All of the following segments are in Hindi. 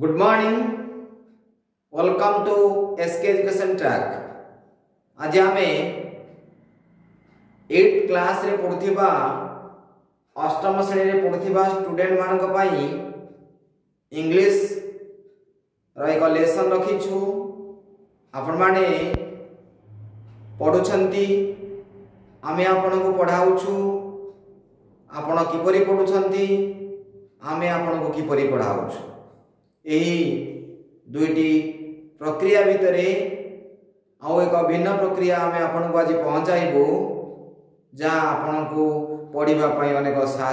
Good morning welcome to SK education track आज आम एट क्लास रे पढ़ुवा अष्टम श्रेणी में पढ़ुवा स्टूडेंट मानक पई इंग्लिश रो एक लेसन रखिछु आपण माने पढ़ुंट आम आपण को पढाउछु आपण किपरि पढुछंती आमे आपण को किपरि पढाउछु यही दुईटी प्रक्रिया भितर आउ एक भिन्न प्रक्रिया आम आपन को आज पहुँचाइबु जहाँ आपण को पढ़ापी अनेक सा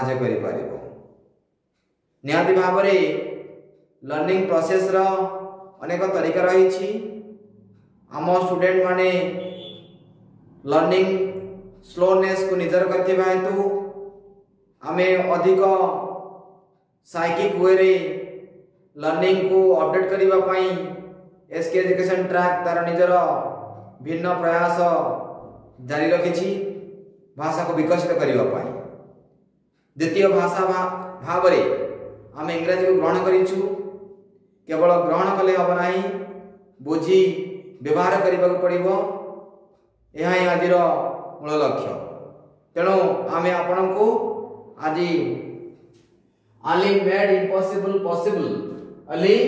भाव लर्निंग प्रोसेस रो अनेक तरीका रही आम स्टूडेंट मैंने लर्निंग स्लोनेस को निजर करें अधिक साइकिक वे रे लर्णिंग को अपडेट करने एसके एजुकेशन ट्रैक तार निजर भिन्न प्रयास जारी रखी भाषा को विकसित करने द्वितीय भाषा भाव आम इंग्राजी को ग्रहण करवल ग्रहण कले हेना बुझी व्यवहार करने को पड़ यह आज मूल लक्ष्य तेणु आम आपण को आज आनली मेड इम्पॉसिबल पॉसिबल અલી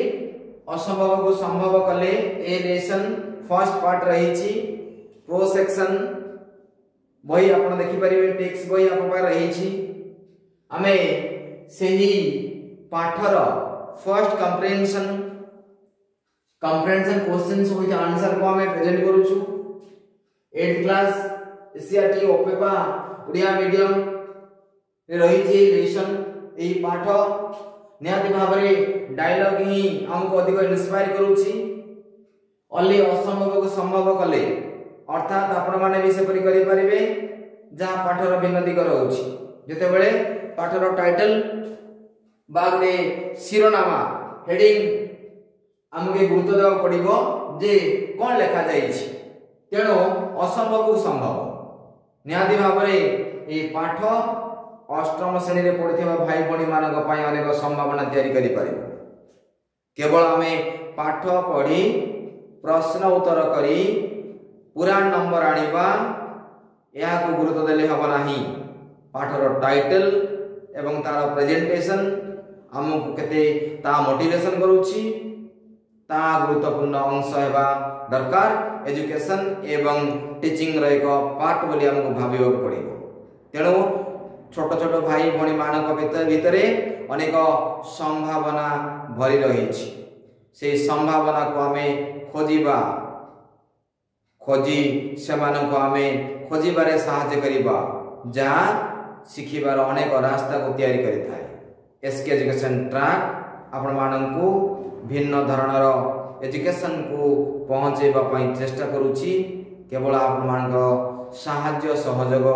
અસંભવ કો સંભવ કલે એ લેસન ફર્સ્ટ પાર્ટ રહી ચી પ્રો セ ક્શન વોહી આપણ દેખી પરિવે ટેક્સ્ટ વોહી આપ પર રહી ચી અમે સહી પાઠર first comprehension comprehension questions with answer કો મે પ્રેઝન્ટ કરુ છું 8 ક્લાસ સીઆરટી ઓપેપા ઉડિયા મીડિયમ રહી ચી લેસન એ પાઠ ନିହାତି ଭାବରେ ଡାଇଲଗ୍ ହିଁ ଆମକୁ ଅଧିକ ଇନସ୍ପାୟର କରୁଛି ଅଲି ଅସମ୍ଭବକୁ ସମ୍ଭବ କଲେ ଅର୍ଥାତ୍ ଆପଣମାନେ ବି ସେପରି କରିପାରିବେ ଯାହା ପାଠର ଭିନ୍ନ ଦିଗ ରହୁଛି ଯେତେବେଳେ ପାଠର ଟାଇଟଲ ବାଦରେ ଶିରୋନାମା ହେଡ଼ିଂ ଆମକୁ ଗୁରୁତ୍ୱ ଦେବାକୁ ପଡ଼ିବ ଯେ କ'ଣ ଲେଖାଯାଇଛି ତେଣୁ ଅସମ୍ଭବକୁ ସମ୍ଭବ ନିହାତି ଭାବରେ ଏ ପାଠ अष्टम श्रेणी में पढ़ा भाई भाई अनेक संभावना तैयारी करवल आम पाठ पढ़ी प्रश्न उत्तर करी पुराण नंबर आ गुरुत्व देवना पाठर टाइटल एवं तार प्रेजेटेसन आम को मोटेसन कर गुरुत्वपूर्ण अंश होगा दरकार एजुकेशन एवं टीचिंग एक पार्ट बोली आमको भाव पड़े तेणु ଛୋଟ ଛୋଟ ଭାଇ ଭଉଣୀମାନଙ୍କ ଭିତରେ ଅନେକ ସମ୍ଭାବନା ଭରି ରହିଛି ସେହି ସମ୍ଭାବନାକୁ ଆମେ ଖୋଜିବା ଖୋଜି ସେମାନଙ୍କୁ ଆମେ ଖୋଜିବାରେ ସାହାଯ୍ୟ କରିବା ଯାହା ଶିଖିବାର ଅନେକ ରାସ୍ତାକୁ ତିଆରି କରିଥାଏ ଏସ୍ କେ ଏଜୁକେସନ୍ ଟ୍ରାକ୍ ଆପଣମାନଙ୍କୁ ଭିନ୍ନ ଧରଣର ଏଜୁକେସନ୍କୁ ପହଞ୍ଚାଇବା ପାଇଁ ଚେଷ୍ଟା କରୁଛି କେବଳ ଆପଣମାନଙ୍କର ସାହାଯ୍ୟ ସହଯୋଗ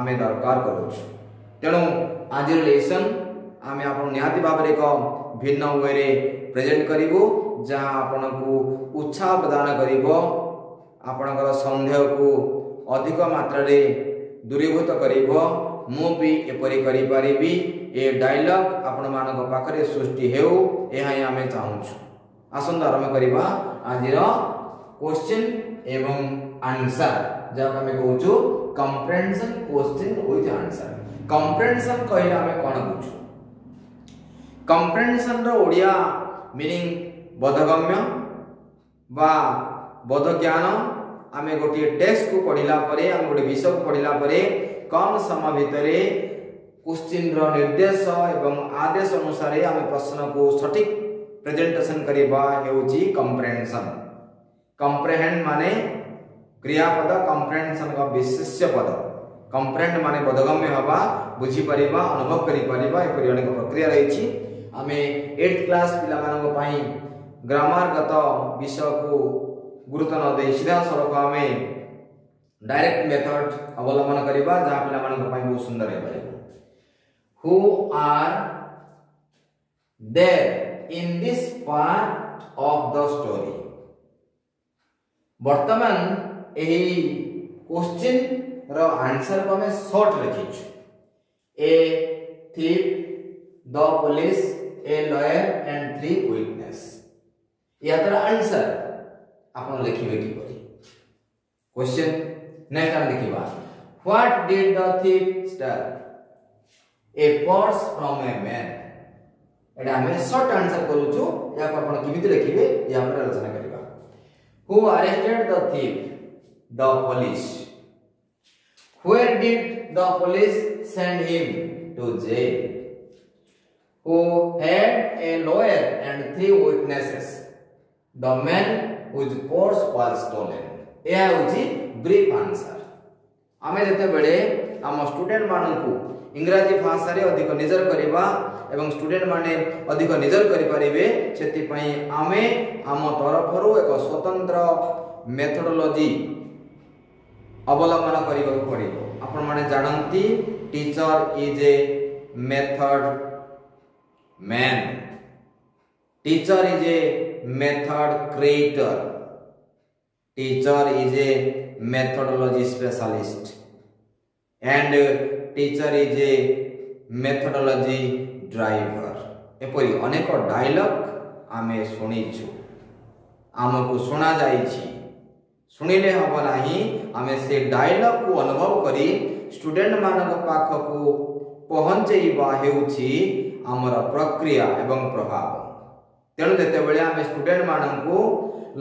आम दरकार करुँ तेणु आज लेसन आम आप भाव एक भिन्न वे प्रेजेंट करूँ जहाँ आपण को उत्साह प्रदान कर सन्देह को अधिक मात्र दूरीभूत कर मुझे एपरी डायलग आपण मान पाखे सृष्टि हो आम चाहूँ आसंत आरंभ करवा आज क्वेश्चन एवं आंसर जहाँ आम कौन comprehension question with answer comprehension कहे कौन बुझ कंप्रेनसन रिया मिनिंग बोधगम्य बोध ज्ञान आम गोटे टेस्ट को पढ़लापर आम गोटे विषय को पढ़लापर कम समय भितर क्वेश्चन निर्देश एवं आदेश अनुसार आम प्रश्न को सठिक प्रेजेटेसन करवा कंप्रेनसन कंप्रेहेन्ड माने क्रियापद कंप्रेन्सन विशेष पद कंप्रेन्ड मान बोधगम्य हवा बुझीपर अनुभव करक्रिया प्रक्रिया रही आम एट क्लास पाई ग्रामारगत विषय को गुरुत्व नद सीधा सड़क आम डायरेक्ट मेथड अवलम्बन करवा जहाँ पे बहुत सुंदर हो who are in this part of the story बर्तमान क्वेश्चन रो आंसर को हमें short लिखिछ a thief the police a lawyer and three witness यात्रा आंसर आपन लिखिबे की पड़ी क्वेश्चन नेक्स्ट हम देखिबा what did the thief star a purse from a man एटा हमें शॉर्ट आंसर करू छु या को किबित लिखिबे या पर आलोचना करबा who arrested the thief the police. Where did the police send him? To jail. Who had a lawyer and three witnesses. The man whose purse was stolen. brief answer ame jete bele am student ଆମ ଷ୍ଟୁଡେଣ୍ଟମାନଙ୍କୁ ଇଂରାଜୀ ଭାଷାରେ ଅଧିକ ନିଜର କରିବା ଏବଂ ଷ୍ଟୁଡେଣ୍ଟମାନେ ଅଧିକ ନିଜର କରିପାରିବେ ସେଥିପାଇଁ ଆମେ ଆମ ତରଫରୁ एक स्वतंत्र मेथडोलोजी ଅବଲମ୍ବନ କରିବାକୁ ପଡ଼ିବ ଆପଣମାନେ ଜାଣନ୍ତି teacher is a method man teacher is a method creator teacher is a methodology specialist and teacher is a methodology driver এপরি অনেক ডায়লগ আমি শুনেছু আমকু শোনা যাইছি शुणिले हम ना आम से डायलग को अनुभव कर स्टूडेंट पाख को पहुंचे होमर प्रक्रिया एवं प्रभाव तेणु जितेबले आम स्टूडेंट को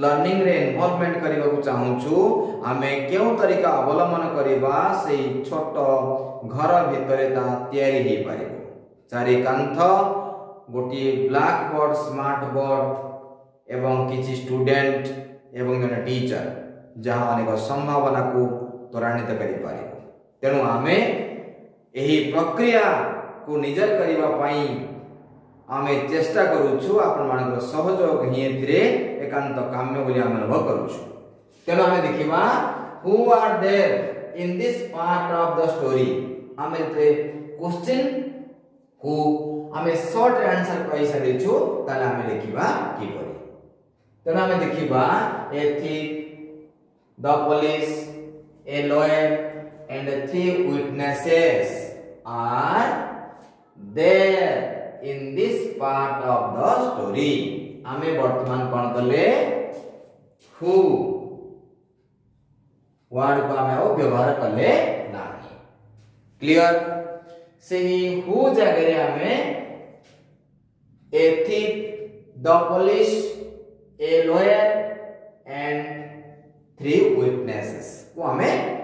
लर्निंग रे इनवल्वमेंट करने को चाहूँ आम क्यों तरीका अवलम्बन करवा से छोट घर भितर या चारिकांथ गोटे बोर्ड स्मार्ट बोर्ड एवं किसी स्टूडेंट एवं जन टीचर जहाँ अनेक संभावना को त्वरावित कर तेणु आम यही प्रक्रिया को निजर करने आम चेष्टा करुचु आपण सहयोग ही एकांत काम्य बोली आम अनुभव करूँ तेणु आम देखा who are there in this part of the story आम क्वेश्चन हु आम सर्ट आंसर कही सारी आम लिखा किपर तेणु देखा the police, a lawyer, and three witnesses are there in this part of the story. ame bartaman kon kale who word ko ame o ও kale কলে clear ক্লিয়ার সেই হু জায়গায় আমি এথি the police a lawyer and three witnesses को हमें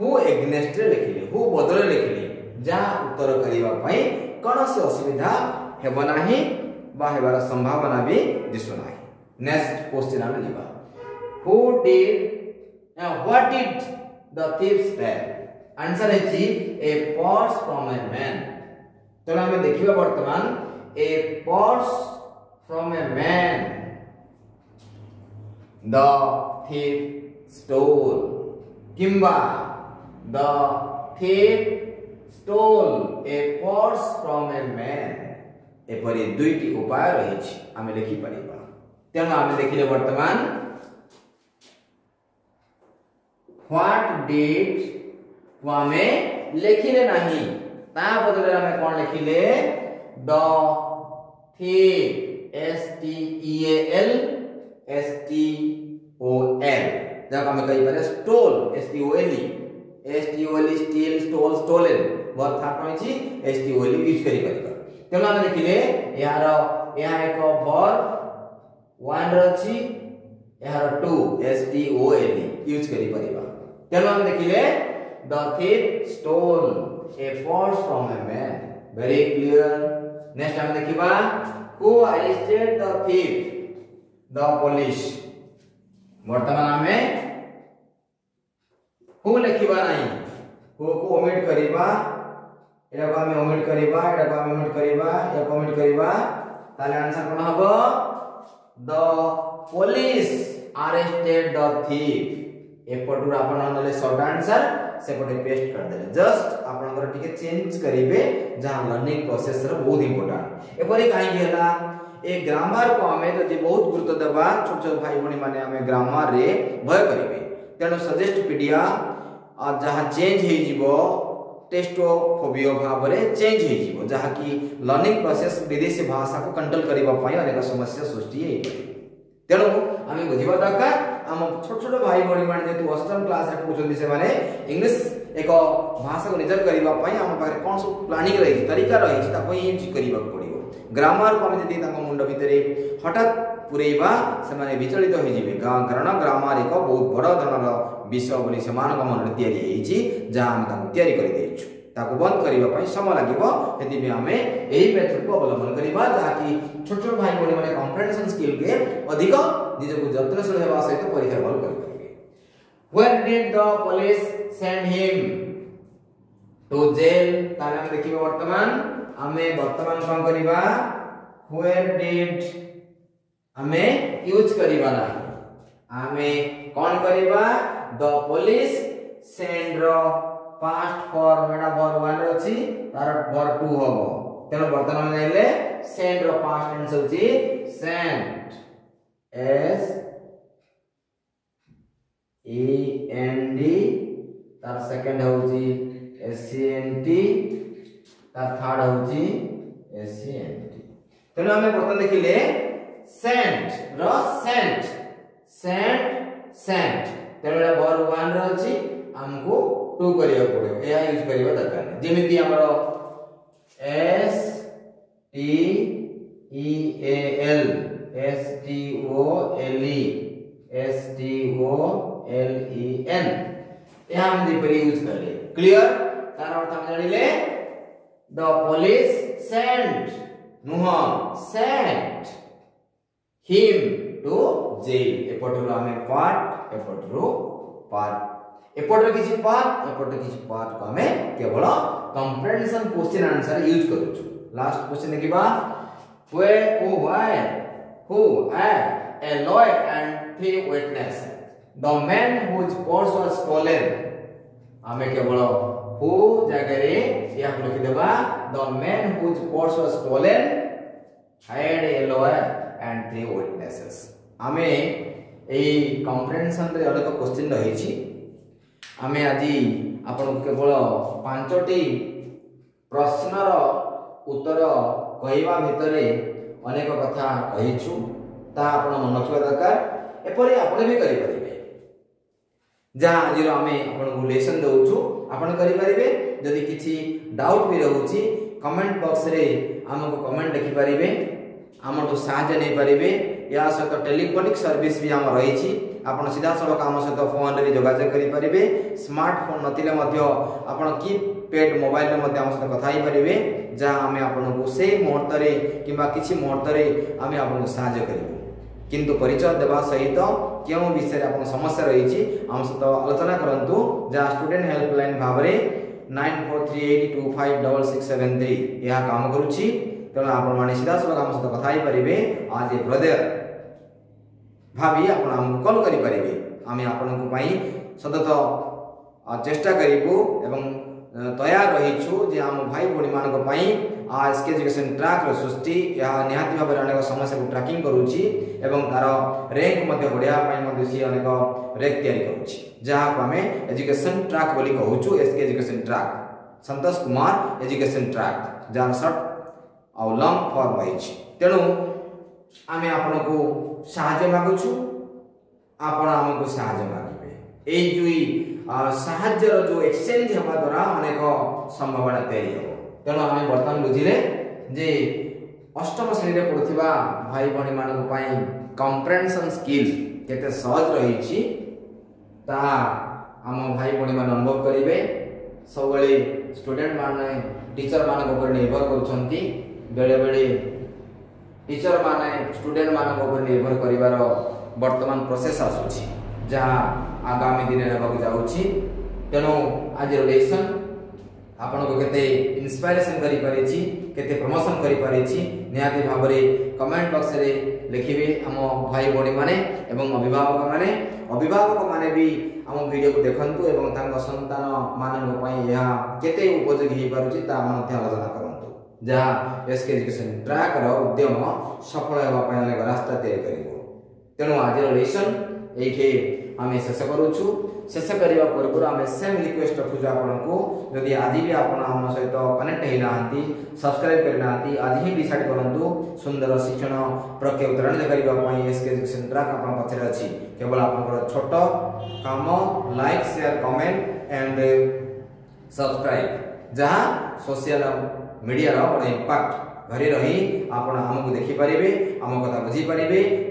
हु एग्नेस्ट रे लिखिले हु बदले लिखिले जहां उत्तर करिबा पई कोनसे असुविधा हेबो नाही बा हेबार संभावना भी दिसो नाही नेक्स्ट क्वेश्चन हम लिबा हु डिड या what did the thief stole answer is a purse from a man तो हमें देखिबा वर्तमान a purse from a man the thief stole kimba the thief stole a purse from a man एपरि दुईटी उपाय रहिछ आमे लेखि परिबा तेन आमे देखिले वर्तमान व्हाट डिड वामे लेखिले नाही ता बदले आमे कोन लेखिले S T L S T O L जब हमें कई पर stole S T O L E S T O L steal stole stolen અર્થ આપણને છે એસ ટી ઓઇલ યુઝ કરી ପାରିବା ତେଣୁ ଆମେ ଦେଖିଲେ ଏହାର ଏହା ଏକ ଭର୍ 1 ର ଅଛି ଏହାର 2 S T O L use କରି ପାରିବା ତେଣୁ ଆମେ ଦେଖିଲେ the thief stole a purse from a man very clear next ଆମେ ଦେଖିବା who arrested the thief the police ବର୍ତ୍ତମାନ ଆମେ ହୁ ଲେଖିବା ନାହିଁ ହୁକୁ ଓମିଟ୍ କରିବା ଏଟାକୁ ଆମେ ଓମିଟ୍ କରିବା ଏଟାକୁ ଆମେ ଓମିଟ୍ କରିବା ଏହାକୁ ଓମିଟ୍ କରିବା ତାହେଲେ ଆନ୍ସର କ'ଣ ହବ the police arrested the thief ଏପଟରୁ ଆପଣ ନେଲେ ସର୍ଟ ଆନ୍ସର ସେପଟେ ପେଷ୍ଟ କରିଦେଲେ ଜଷ୍ଟ ଆପଣଙ୍କର ଟିକେ ଚେଞ୍ଜ କରିବେ ଯାହା ଲର୍ଣ୍ଣିଂ ପ୍ରୋସେସର ବହୁତ ଇମ୍ପୋର୍ଟାଣ୍ଟ ଏପରି କାହିଁକି ହେଲା ए ग्रामर को आमे तो जे बहुत गुरुत्व दबा छोट छोट भाई बणी माने आमे ग्रामर रे भय करिवे तनो सजेस्ट पीडिया आ जहां चेंज हे जीवो टेस्टो फोबियो भाव रे चेंज हे जीवो जहां की लर्निंग प्रोसेस विदेशी भाषा को कंट्रोल करबा पई अनेक समस्या सृष्टि हे तनो आमे बुझिबा दरकार आमे छोट छोट भाई बणी माने जेतु अष्टम क्लास रे पुछन से माने इंग्लिश एक भाषा को निजर करबा पई आमे पारे कोन सब प्लानिंग रही तरीका रही ता कोई इंच करबा पड़ी ଗ୍ରାମର କୌଣସି ତାଙ୍କ ମୁଣ୍ଡ ଭିତରେ ହଠାତ୍ ପୁରେଇବା ସେମାନେ ବିଚଳିତ ହୋଇଯିବେ କାରଣ ଗ୍ରାମର ଏକ ବହୁତ ବଡ଼ ଧରଣର ବିଷୟ ବୋଲି ସେମାନଙ୍କ ମନରେ ତିଆରି ହେଇଛି ଯାହା ଆମେ ତାଙ୍କୁ ତିଆରି କରିଦେଇଛୁ ତାକୁ ବନ୍ଦ କରିବା ପାଇଁ ସମୟ ଲାଗିବ ସେଥିପାଇଁ ଆମେ ଏହି ମେଥଡ଼କୁ ଅବଲମ୍ବନ କରିବା ଯାହାକି ଛୋଟ ଛୋଟ ଭାଇ ଭଉଣୀମାନେ କମ୍ପ୍ରେନସନ୍ ସ୍କିଲ୍ରେ ଅଧିକ ନିଜକୁ ଯତ୍ନଶୀଳ ହେବା ସହିତ ପରୀକ୍ଷା ଭଲ କରିପାରିବେ Where did the police send him? To jail. ତାହେଲେ ଆମେ ଦେଖିବା ବର୍ତ୍ତମାନ ଆମେ ବର୍ତ୍ତମାନ କ'ଣ କରିବା ହୁଏର୍ ଡିଡ୍ ଆମେ ୟୁଜ୍ କରିବା ନାହିଁ ଆମେ କ'ଣ କରିବା ଦ ପୋଲିସ ସେଣ୍ଡର ପାଷ୍ଟ ଫର୍ମ ଏଇଟା ଭର୍ ୱାନ୍ରେ ଅଛି ତାର ଭର୍ ଟୁ ହବ ତେଣୁ ବର୍ତ୍ତମାନ ଜାଣିଲେ ସେଣ୍ଡର ପାଷ୍ଟ ଟେନ୍ସ ହେଉଛି send S E N D ତାର ସେକେଣ୍ଡ ହେଉଛି ଏସ୍ ସି ଏନ୍ ଟି তার থার্ড হচ্ছে সেন্ট তেমন আমি প্রথমে দেখিলে সেন্ট র সেন্ট সেন্ট সেন্ট তেমন এটা বর্ব 1 র আছে ଆମକୁ ଟୁ କରିବାକୁ ପଡ଼ିବ ଏହା ୟୁଜ୍ କରିବା ଦରକାର ନାହିଁ ଯେମିତି ଆମର S T E A L S T O L E S T O L E N ଏହା ଆମେ ଯେପରି ୟୁଜ୍ କଲେ କ୍ଲିଅର ତାର ଅର୍ଥ ଆମେ ଜାଣିଲେ The police sent Nuha sent him to jail. এপটরু আমি part এপটরু part এপটরু কিছু part এপটরু কিছু part को हमें केवल comprehension question answer यूज करूछु लास्ट क्वेश्चन देखिबा where who why who and a lawyer and three witness the man whose purse was stolen हमें केवल who jagare ye hum likh deba the man whose purse was stolen had a lawyer and three witnesses ଆମେ ଏଇ କମ୍ପ୍ରେନସନ୍ରେ ଅନେକ କୋଶ୍ଚିନ୍ ରହିଛି ଆମେ ଆଜି ଆପଣଙ୍କୁ କେବଳ ପାଞ୍ଚଟି ପ୍ରଶ୍ନର ଉତ୍ତର କହିବା ଭିତରେ ଅନେକ କଥା କହିଛୁ ତାହା ଆପଣ ମନେ ରଖିବା ଦରକାର ଏପରି ଆପଣ ବି କରିପାରିବେ ଯାହା ଆଜିର ଆମେ ଆପଣଙ୍କୁ ଲେସନ୍ ଦେଉଛୁ ଆପଣ କରିପାରିବେ ଯଦି କିଛି ଡାଉଟ୍ ବି ରହୁଛି କମେଣ୍ଟ ବକ୍ସରେ ଆମକୁ କମେଣ୍ଟ ଲେଖିପାରିବେ ଆମଠୁ ସାହାଯ୍ୟ ନେଇପାରିବେ ଏହା ସହିତ ଟେଲିଫୋନିକ୍ ସର୍ଭିସ୍ ବି ଆମ ରହିଛି ଆପଣ ସିଧାସଳଖ ଆମ ସହିତ ଫୋନ୍ରେ ବି ଯୋଗାଯୋଗ କରିପାରିବେ ସ୍ମାର୍ଟଫୋନ୍ ନଥିଲେ ମଧ୍ୟ ଆପଣ କି ପ୍ୟାଡ୍ ମୋବାଇଲରେ ମଧ୍ୟ ଆମ ସହିତ କଥା ହେଇପାରିବେ ଯାହା ଆମେ ଆପଣଙ୍କୁ ସେଇ ମୁହୂର୍ତ୍ତରେ କିମ୍ବା କିଛି ମୁହୂର୍ତ୍ତରେ ଆମେ ଆପଣଙ୍କୁ ସାହାଯ୍ୟ କରିବୁ କିନ୍ତୁ ପରିଚୟ ଦେବା ସହିତ কেউ বিষয়ে আপনার সমস্যা রয়েছে আম সহ আলোচনা করতু যা স্টুডেন্ট হেল্পলাইন ভাবে nine four three eight two five double six seven three এ কাম করুছি তেমন আপনার সিধাসলখ আম সহ কথা হইপারে আজ এ ব্রদর ভাবি আপনার আমি কল করে আমি আপনার সতত চেষ্টা করবু এবং तैयार रही जे आम भाई भौणी आ एसके एजुकेशन ट्राक्र सृष्टि या निहाती भाव अनेक समस्या को ट्राकिंग करुच्ची तार रैंक बढ़ावाई सी अनेक रैंक तैयारी करुच्ची आम एजुकेशन ट्राक बोली कहूँ SK education track Santosh Kumar education track जहाँ सर्ट आउ लंग फर्म रही तेणु आम आपण को आपको सागुछु आपण मागे यही ये साहज र जो एक्सचेन्ज हेर्नु अनेक सम्भावना तयारी तर्तन जे अष्टम श्रेणी पढुवा भाइ भनी मैले कम्प्रेहेन्सन स्कल्स रहि आम भाइ भणीमा अनुभव गरे सबै स्टुडेन्ट मिचर मिभर गर्चर म स्टुडेन्ट मिभर गर प्रोसेस आसु ଯାହା ଆଗାମୀ ଦିନରେ ହେବାକୁ ଯାଉଛି ତେଣୁ ଆଜିର ଲେସନ୍ ଆପଣଙ୍କୁ କେତେ ଇନ୍ସପାଇରେସନ୍ କରିପାରିଛି କେତେ ପ୍ରମୋସନ୍ କରିପାରିଛି ନିହାତି ଭାବରେ କମେଣ୍ଟ ବକ୍ସରେ ଲେଖିବେ ଆମ ଭାଇ ଭଉଣୀମାନେ ଏବଂ ଅଭିଭାବକମାନେ ଅଭିଭାବକମାନେ ବି ଆମ ଭିଡ଼ିଓକୁ ଦେଖନ୍ତୁ ଏବଂ ତାଙ୍କ ସନ୍ତାନମାନଙ୍କ ପାଇଁ ଏହା କେତେ ଉପଯୋଗୀ ହୋଇପାରୁଛି ତାହା ମଧ୍ୟ ଆଲୋଚନା କରନ୍ତୁ ଯାହା ଏସ୍କେ ଏଜୁକେସନ୍ ଟ୍ରାକ୍ର ଉଦ୍ୟମ ସଫଳ ହେବା ପାଇଁ ଅନେକ ରାସ୍ତା ତିଆରି କରିବ ତେଣୁ ଆଜିର ଲେସନ୍ ये आम शेष करुच्छ शेष करने पूर्व आम सेम रिक्वेस्ट रखु आपको जदि आज भी आप सहित कनेक्ट होना सब्सक्राइब करना आज ही डिड करूँ सुंदर शिक्षण प्रक्रिया उत्तराण करने एस के एजुकेशन ट्राक आप केवल आप छोट कम like share comment and subscribe जहाँ सोशल मीडिया बड़े इंपैक्ट घरे रही आपम को देखिपर आम कथा बुझीपर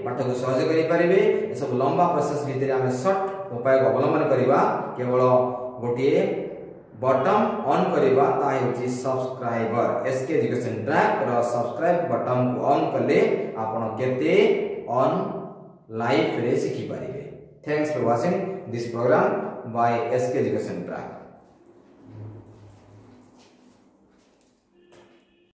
पाठ को सहज करें सब लंबा प्रोसेस भितर आम सर्ट उपाय अवलम्बन करवा केवल गोटे button on subscriber SK education track subscribe button को अन् कले आपते लाइफ रे thanks for watching this program by SK education track